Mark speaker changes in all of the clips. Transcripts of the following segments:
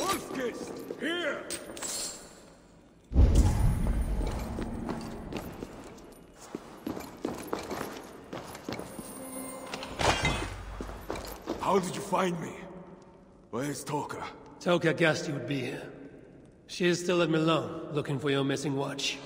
Speaker 1: Wolf-Kissed, here! How did you find me? Where's Toka?
Speaker 2: Toka guessed you would be here. She is still at Melun, looking for your missing watch.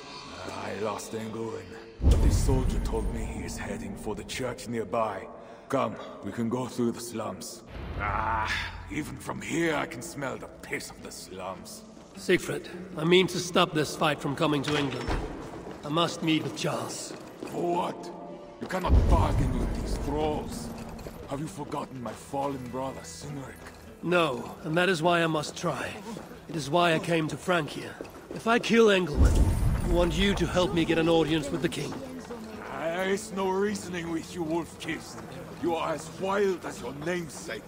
Speaker 1: I lost Engelwin, but this soldier told me he is heading for the church nearby. Come, we can go through the slums. Ah, even from here I can smell the piss of the slums.
Speaker 2: Siegfried, I mean to stop this fight from coming to England. I must meet with Charles.
Speaker 1: For what? You cannot bargain with these thralls. Have you forgotten my fallen brother, Sinric?
Speaker 2: No, and that is why I must try. It is why I came to Francia. If I kill Engelwin, I want you to help me get an audience with the king.
Speaker 1: There is no reasoning with you, Wolf-Kissed. You are as wild as your namesake.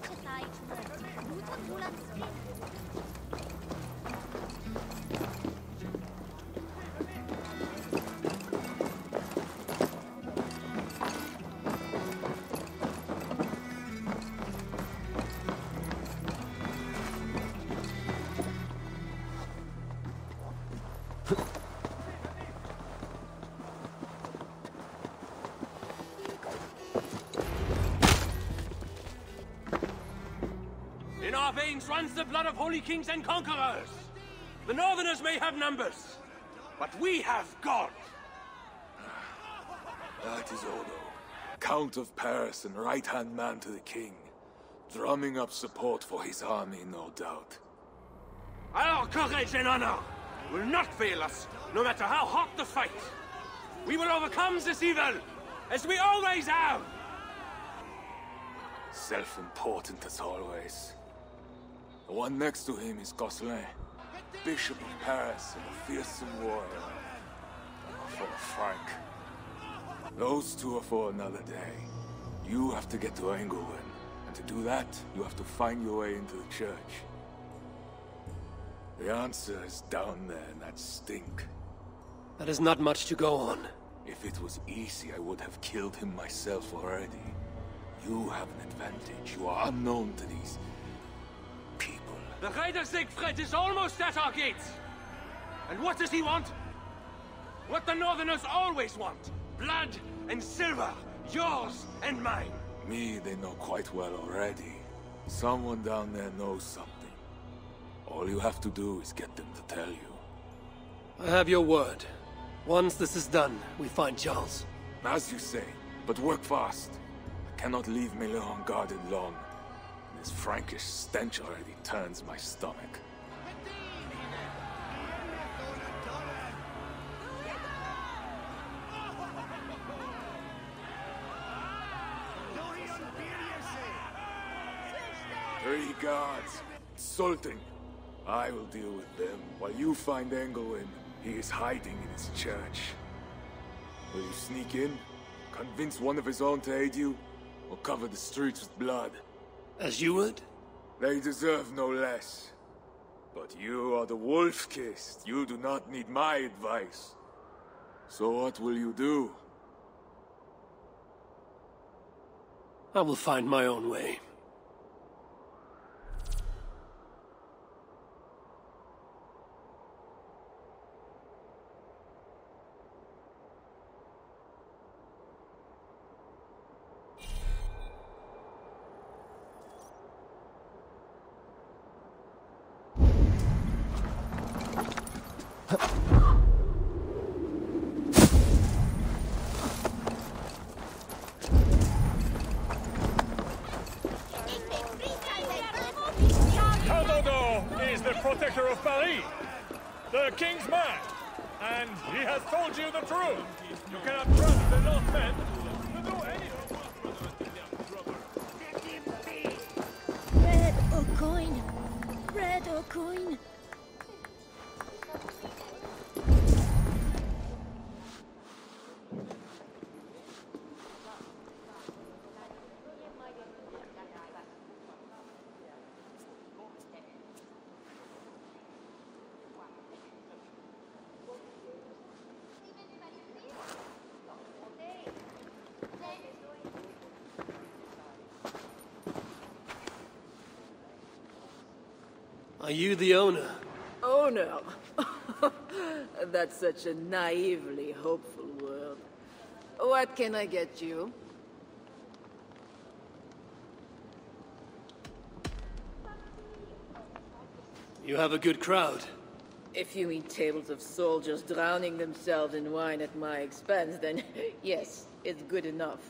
Speaker 3: Veins runs the blood of holy kings and conquerors. The Northerners may have numbers, but we have God.
Speaker 1: That is Odo, Count of Paris and right-hand man to the king. Drumming up support for his army, no doubt.
Speaker 3: Our courage and honor will not fail us, no matter how hot the fight. We will overcome this evil, as we always have.
Speaker 1: Self-important as always. The one next to him is Gosselin, Bishop of Paris and a fearsome warrior. For Frank. Those two are for another day. You have to get to Engelwin, and to do that, you have to find your way into the church. The answer is down there in that stink.
Speaker 2: That is not much to go on.
Speaker 1: If it was easy, I would have killed him myself already. You have an advantage. You are unknown to these.
Speaker 3: The Raider Siegfried is almost at our gates. And what does he want? What the Northerners always want. Blood and silver. Yours and mine.
Speaker 1: Me, they know quite well already. Someone down there knows something. All you have to do is get them to tell you.
Speaker 2: I have your word. Once this is done, we find Charles.
Speaker 1: As you say, but work fast. I cannot leave Melun unguarded long. This Frankish stench already turns my stomach. Three guards. Insulting. I will deal with them while you find Engelwin. He is hiding in his church. Will you sneak in? Convince one of his own to aid you? Or cover the streets with blood?
Speaker 2: As you would?
Speaker 1: They deserve no less. But you are the Wolf-Kissed. You do not need my advice. So what will you do?
Speaker 2: I will find my own way.
Speaker 4: Coin? Red or coin?
Speaker 2: Are you the owner?
Speaker 5: Oh, owner? That's such a naively hopeful word. What can I get you?
Speaker 2: You have a good crowd.
Speaker 5: If you mean tables of soldiers drowning themselves in wine at my expense, then yes, it's good enough.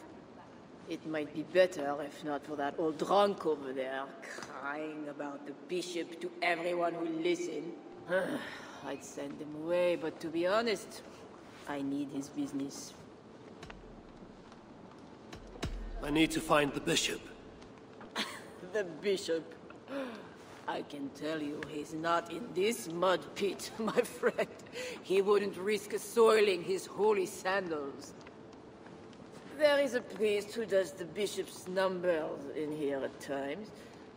Speaker 5: It might be better if not for that old drunk over there, crying about the bishop to everyone who listen. I'd send him away, but to be honest, I need his business.
Speaker 2: I need to find the bishop.
Speaker 5: The bishop. I can tell you he's not in this mud pit, my friend. He wouldn't risk soiling his holy sandals. There is a priest who does the bishop's numbers in here at times.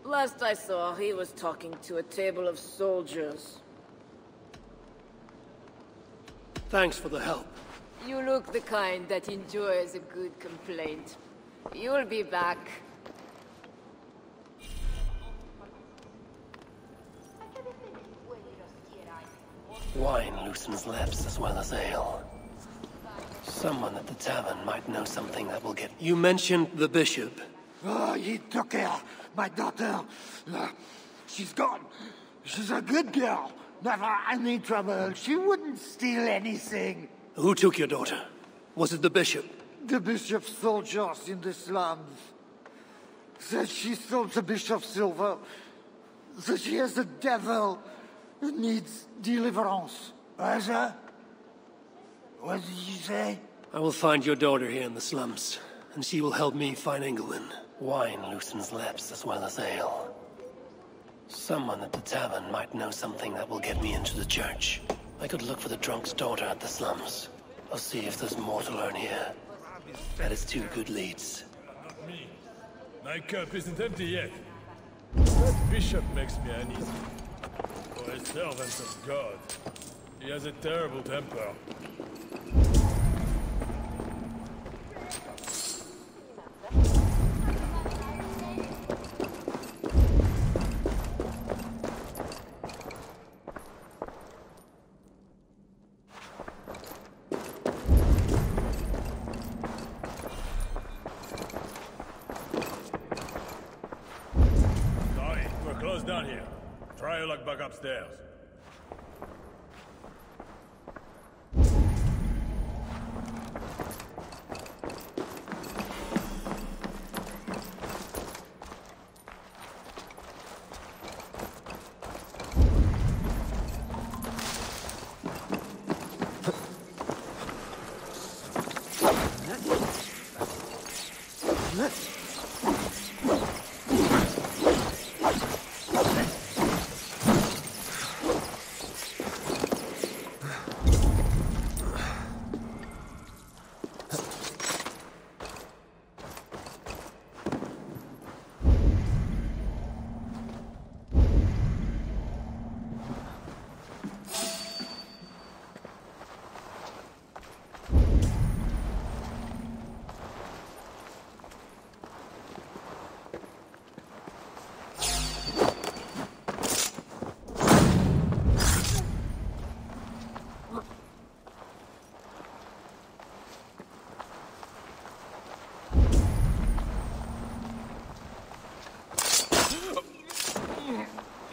Speaker 5: Last I saw, he was talking to a table of soldiers.
Speaker 2: Thanks for the help.
Speaker 5: You look the kind that enjoys a good complaint. You'll be back.
Speaker 2: Wine loosens lips as well as ale. Someone at the tavern might know something that will get... You mentioned the bishop.
Speaker 6: Oh, he took her, my daughter. Uh, she's gone. She's a good girl. Never any trouble. She wouldn't steal anything.
Speaker 2: Who took your daughter? Was it the bishop?
Speaker 6: The bishop's soldiers in the slums. Says she stole the bishop's silver. Says she has a devil who needs deliverance. Her? What did you say?
Speaker 2: I will find your daughter here in the slums, and she will help me find Engelwin. Wine loosens lips as well as ale. Someone at the tavern might know something that will get me into the church. I could look for the drunk's daughter at the slums. I'll see if there's more to learn here. That is two good leads.
Speaker 7: Not me. My cup isn't empty yet. That bishop makes me uneasy. For a servant of God. He has a terrible temper. Sorry, we're closed down here. Try your luck back upstairs.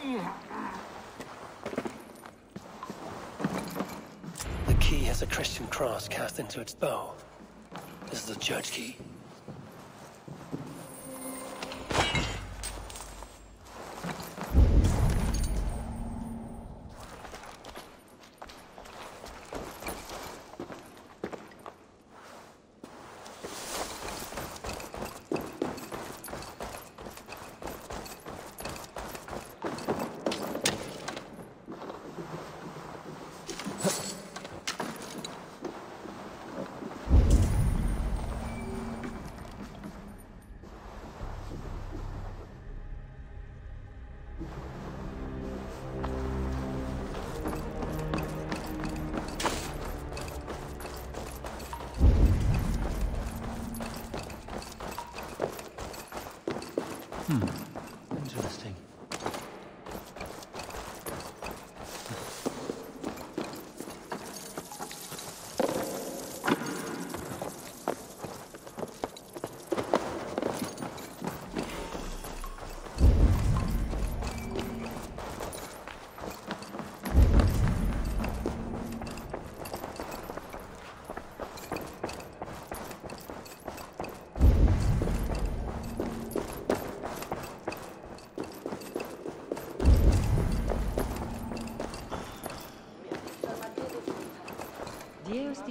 Speaker 2: The key has a Christian cross cast into its bow. This is the church key.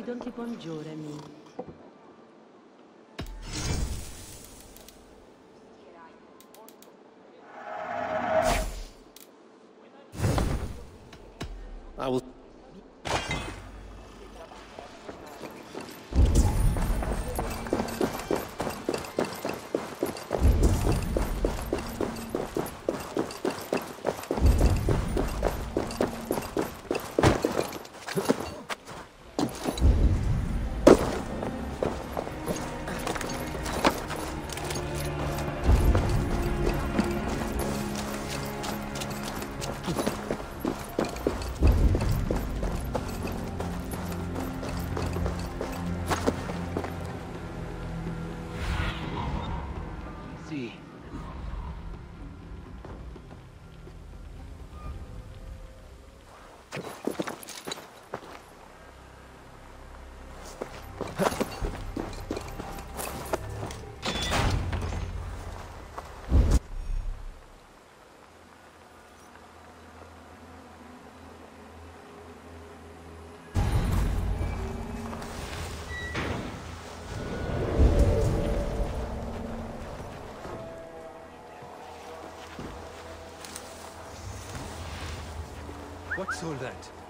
Speaker 8: don't keep
Speaker 2: on joining
Speaker 9: me.
Speaker 3: What's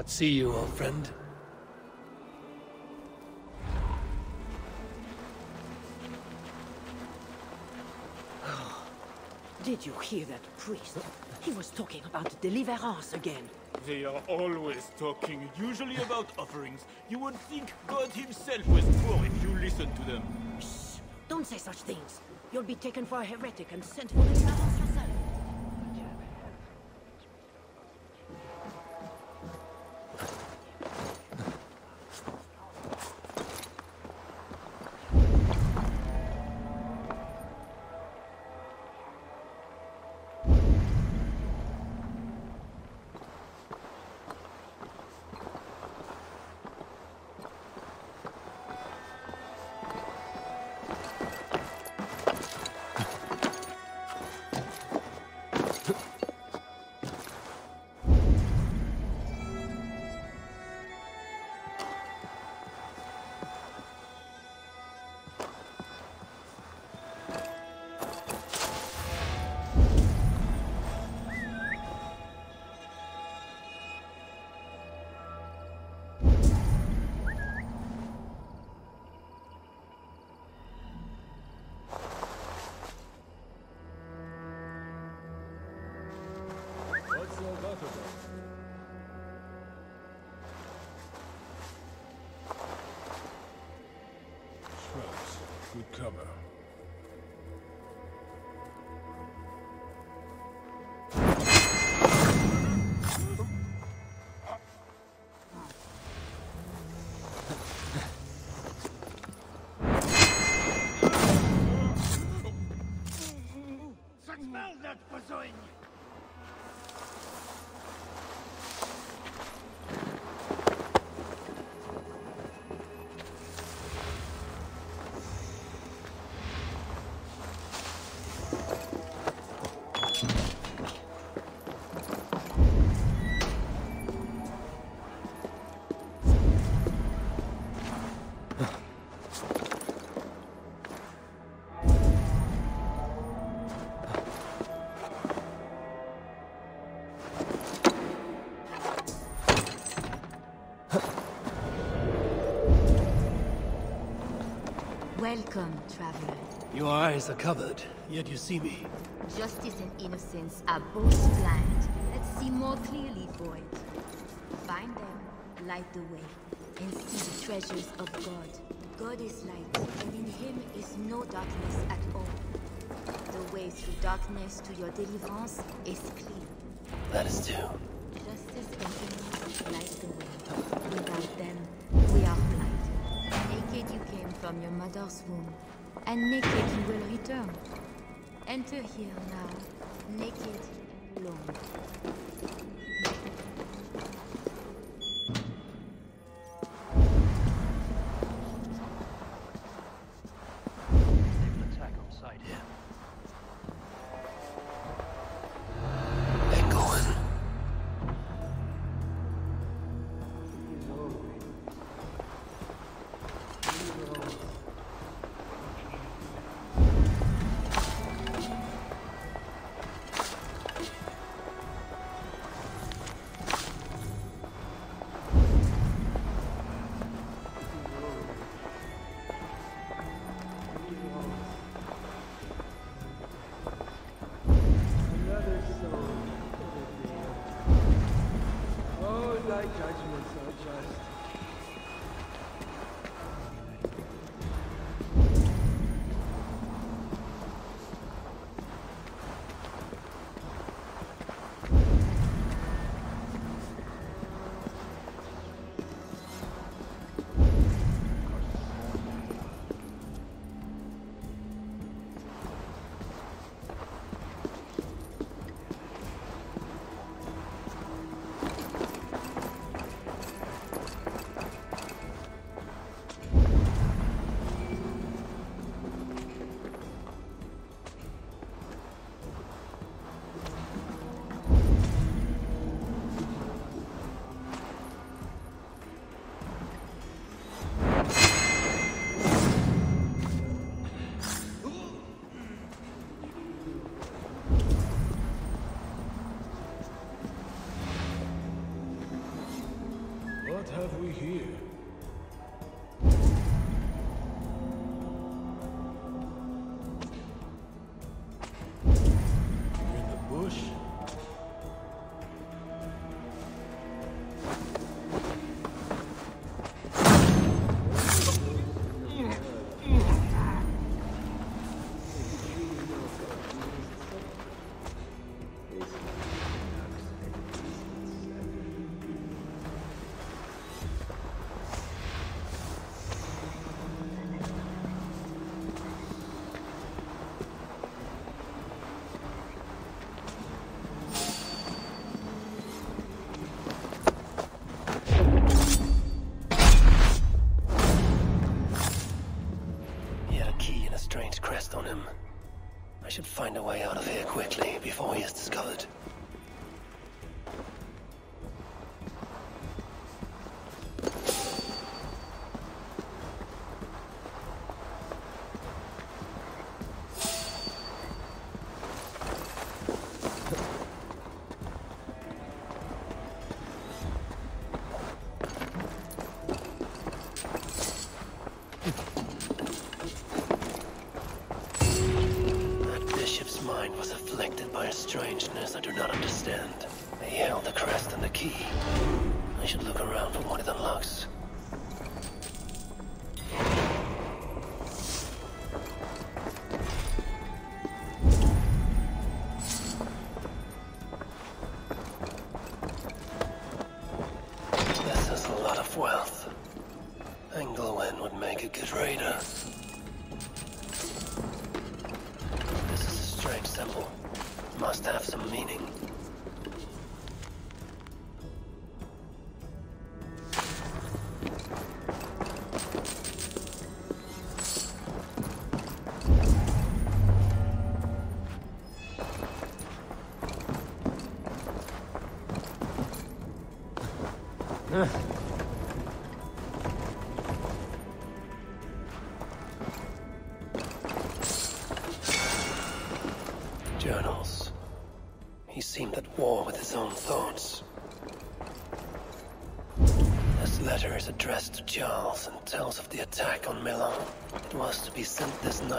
Speaker 2: What see you, old friend?
Speaker 10: Did you hear that priest? He was talking about deliverance again.
Speaker 11: They are always talking, usually about offerings. You would think God himself was poor if you listen to them. Shh!
Speaker 10: Don't say such things. You'll be taken for a heretic and sent for deliverance
Speaker 12: Welcome, traveler.
Speaker 2: Your eyes are covered, yet you see me.
Speaker 12: Justice and innocence are both blind. Let's see more clearly it. Find them, light the way, and see the treasures of God. God is light, and in him is no darkness at all. The way through darkness to your deliverance is clear.
Speaker 2: That is true.
Speaker 12: From your mother's womb, and naked you will return. Enter here now, naked, alone.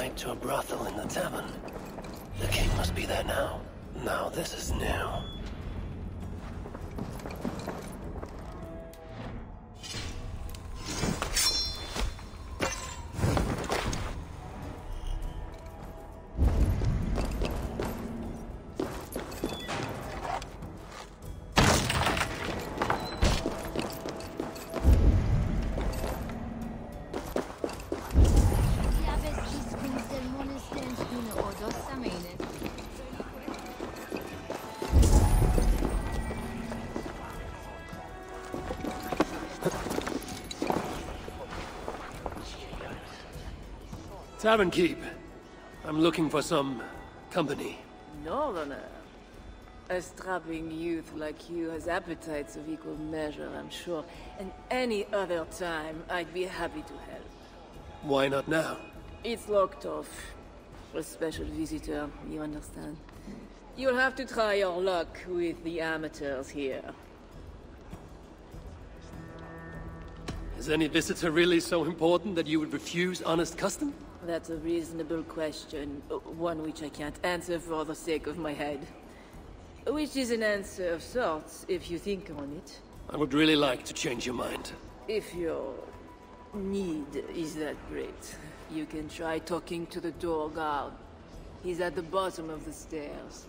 Speaker 2: Night to a brothel in the tavern. The king must be there now. Now this is new. Tavern Keep. I'm looking for some company.
Speaker 5: Northerner. A strapping youth like you has appetites of equal measure, I'm sure. And any other time, I'd be happy to help.
Speaker 2: Why not now?
Speaker 5: It's locked off. A special visitor, you understand? You'll have to try your luck with the amateurs here.
Speaker 2: Is any visitor really so important that you would refuse honest custom?
Speaker 5: That's a reasonable question, one which I can't answer for the sake of my head. Which is an answer of sorts, if you think on it.
Speaker 2: I would really like to change your mind.
Speaker 5: If your need is that great, you can try talking to the door guard. He's at the bottom of the stairs.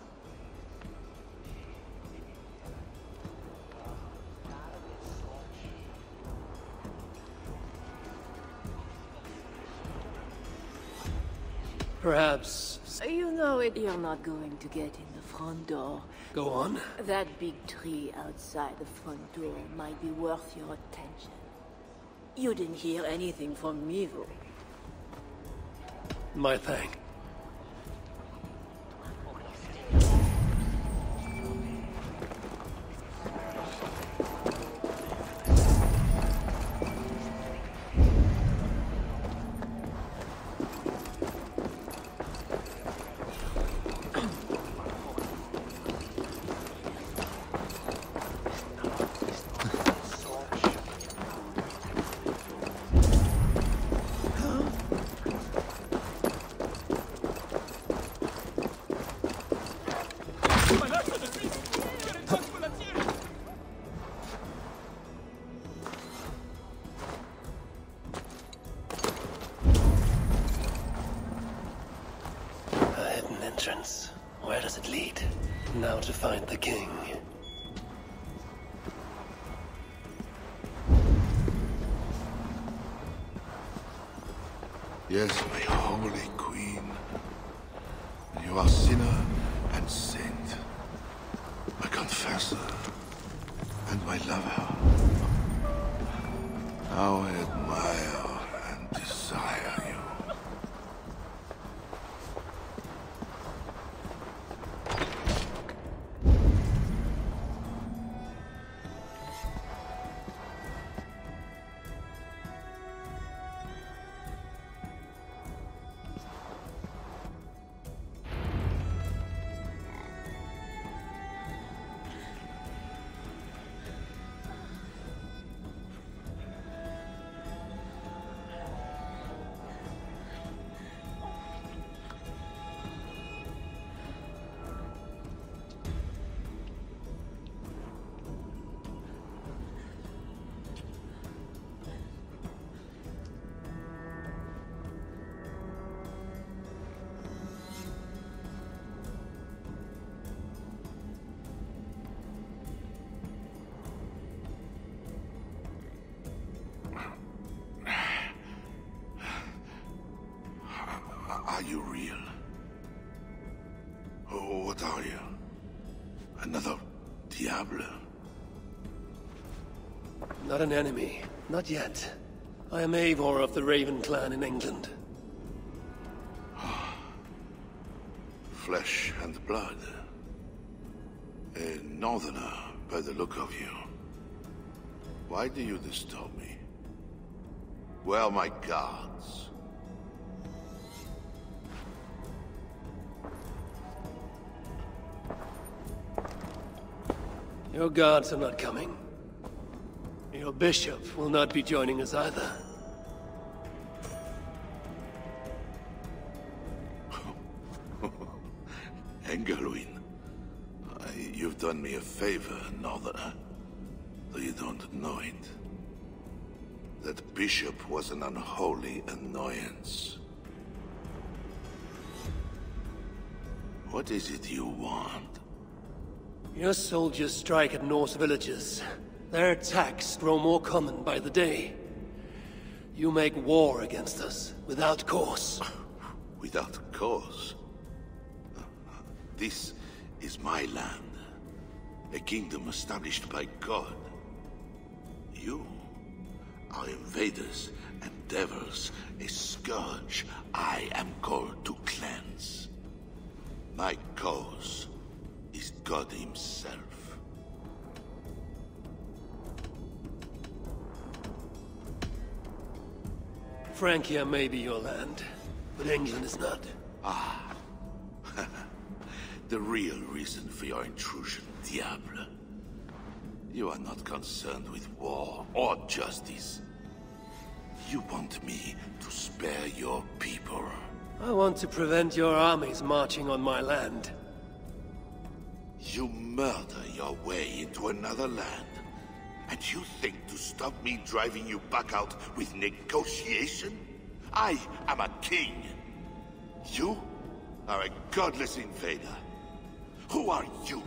Speaker 2: Perhaps...
Speaker 5: You know it, you're not going to get in the front door.
Speaker 2: Go on.
Speaker 5: That big tree outside the front door might be worth your attention. You didn't hear anything from me, though.
Speaker 2: My thanks. Find the king.
Speaker 13: You real? Oh, what are you? Another Diable?
Speaker 2: Not an enemy. Not yet. I am Eivor of the Raven clan in England. Ah.
Speaker 13: Flesh and blood. A northerner, by the look of you. Why do you disturb me? Where are my guards?
Speaker 2: Your guards are not coming. Your bishop will not be joining us either.
Speaker 13: Engelwin, I- you've done me a favor, Northerner. Though you don't know it. That bishop was an unholy annoyance. What is it you want?
Speaker 2: Your soldiers strike at Norse villages. Their attacks grow more common by the day. You make war against us, without cause.
Speaker 13: Without cause? This is my land. A kingdom established by God. You are invaders and devils, a scourge I am called to cleanse. My cause God himself.
Speaker 2: Francia may be your land, but England is not.
Speaker 13: Ah. the real reason for your intrusion, Diable. You are not concerned with war or justice. You want me to spare your people.
Speaker 2: I want to prevent your armies marching on my land.
Speaker 13: You murder your way into another land. And you think to stop me driving you back out with negotiation? I am a king. You are a godless invader. Who are you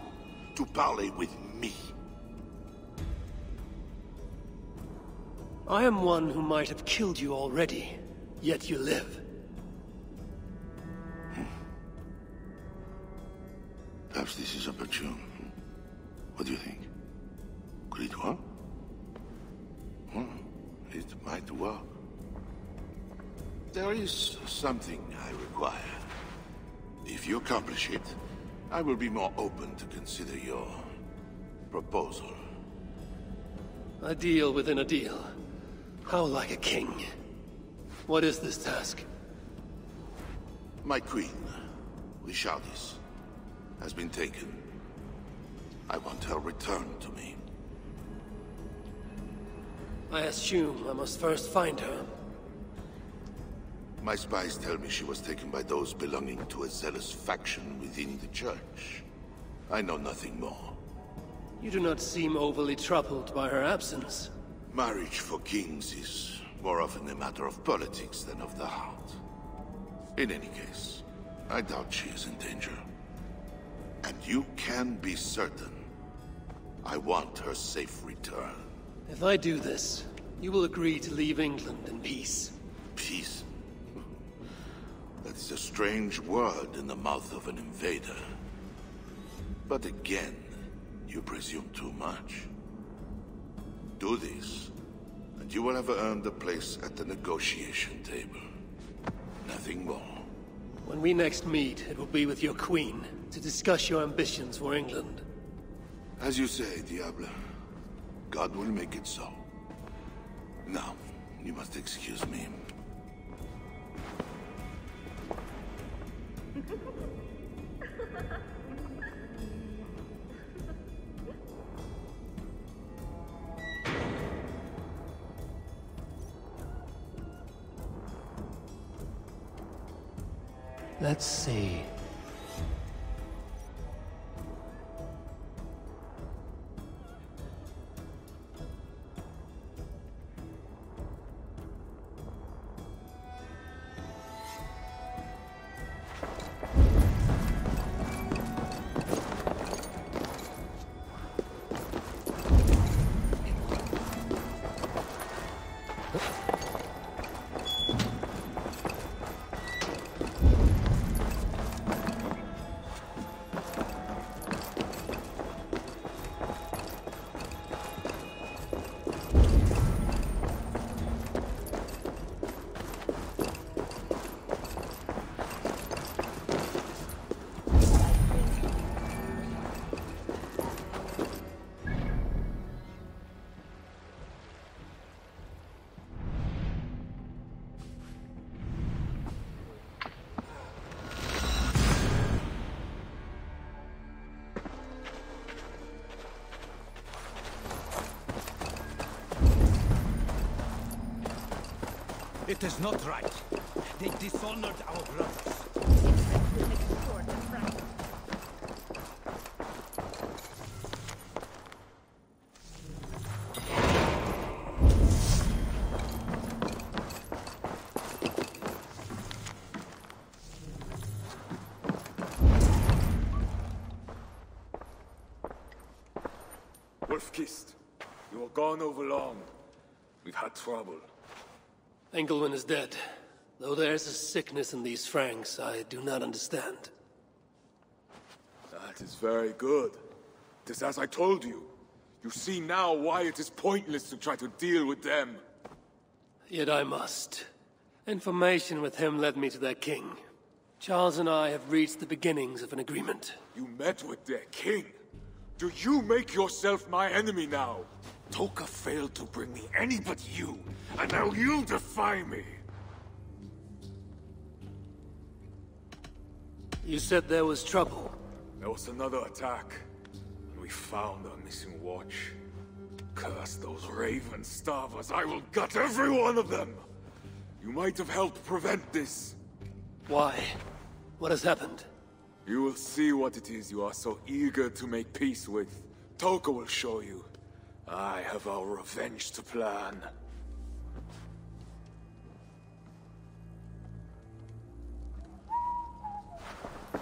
Speaker 13: to parley with me?
Speaker 2: I am one who might have killed you already, yet you live.
Speaker 13: Perhaps this is opportune. What do you think? Could it work? Hmm, it might work. There is something I require. If you accomplish it, I will be more open to consider your proposal.
Speaker 2: A deal within a deal. How like a king. What is this task?
Speaker 13: My queen, Richardis, has been taken. I want her returned to me.
Speaker 2: I assume I must first find her.
Speaker 13: My spies tell me she was taken by those belonging to a zealous faction within the church. I know nothing more.
Speaker 2: You do not seem overly troubled by her absence.
Speaker 13: Marriage for kings is more often a matter of politics than of the heart. In any case, I doubt she is in danger. And you can be certain. I want her safe return.
Speaker 2: If I do this, you will agree to leave England in peace.
Speaker 13: Peace? That is a strange word in the mouth of an invader. But again, you presume too much. Do this, and you will have earned a place at the negotiation table. Nothing more.
Speaker 2: When we next meet, it will be with your queen, to discuss your ambitions for England.
Speaker 13: As you say, Diable. God will make it so. Now, you must excuse me.
Speaker 2: Let's see.
Speaker 14: It is not right. They dishonored our brothers.
Speaker 1: Wolf-Kissed, you were gone over long. We've had trouble.
Speaker 2: Engelwin is dead. Though there's a sickness in these Franks I do not understand.
Speaker 1: That is very good. It is as I told you. You see now why it is pointless to try to deal with them.
Speaker 2: Yet I must. Information with him led me to their king. Charles and I have reached the beginnings of an agreement.
Speaker 1: You met with their king? Do you make yourself my enemy now? Toka failed to bring me any but you, and now you defy me!
Speaker 2: You said there was trouble.
Speaker 1: There was another attack, and we found our missing watch. Curse those raven starvers, I will gut every one of them! You might have helped prevent this.
Speaker 2: Why? What has happened?
Speaker 1: You will see what it is you are so eager to make peace with. Toka will show you. I have our revenge to plan.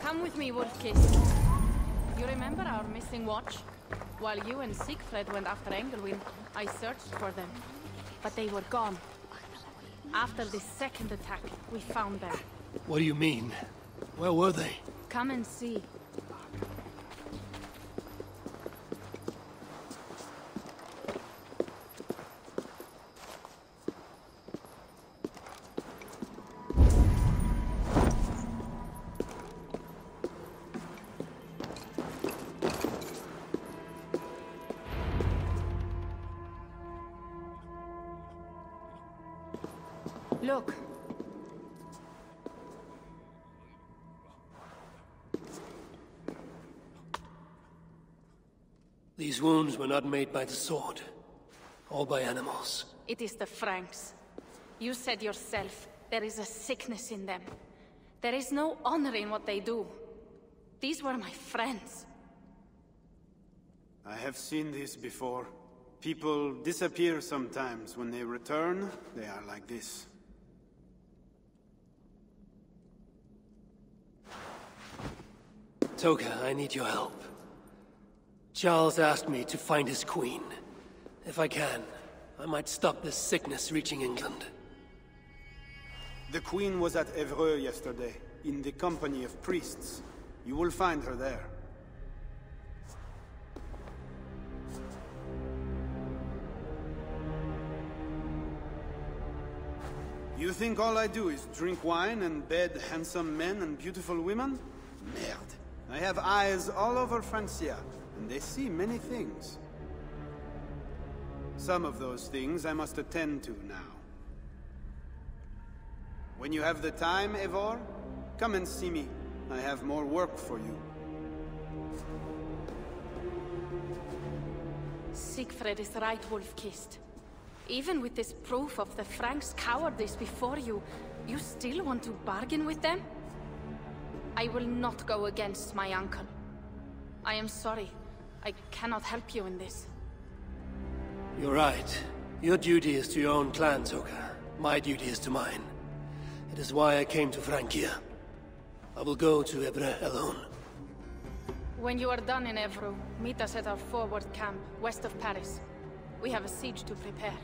Speaker 15: Come with me, Wolf-Kissed. You remember our missing watch? While you and Siegfried went after Engelwin, I searched for them. But they were gone. After the second attack, we found them.
Speaker 2: What do you mean? Where were they?
Speaker 15: Come and see.
Speaker 2: These wounds were not made by the sword, or by animals.
Speaker 15: It is the Franks. You said yourself, there is a sickness in them. There is no honor in what they do. These were my friends.
Speaker 16: I have seen this before. People disappear sometimes. When they return, they are like this.
Speaker 2: Toka, I need your help. Charles asked me to find his queen. If I can, I might stop this sickness reaching England.
Speaker 16: The queen was at Evreux yesterday, in the company of priests. You will find her there. You think all I do is drink wine and bed handsome men and beautiful women? Merde. I have eyes all over Francia, and they see many things. Some of those things I must attend to now. When you have the time, Eivor, come and see me. I have more work for you.
Speaker 15: Siegfried is right, Wolf-Kissed. Even with this proof of the Franks' cowardice before you, you still want to bargain with them? I will not go against my uncle. I am sorry. I cannot help you in this.
Speaker 2: You're right. Your duty is to your own clan, Toka. My duty is to mine. It is why I came to Francia. I will go to Evreux alone.
Speaker 15: When you are done in Evreux, meet us at our forward camp, west of Paris. We have a siege to prepare.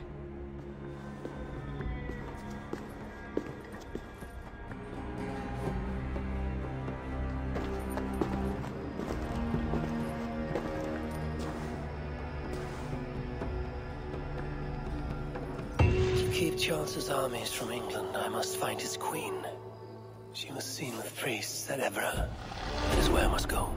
Speaker 2: Keep Charles's armies from England, I must find his queen. She was seen with priests at Evreux. That is where I must go.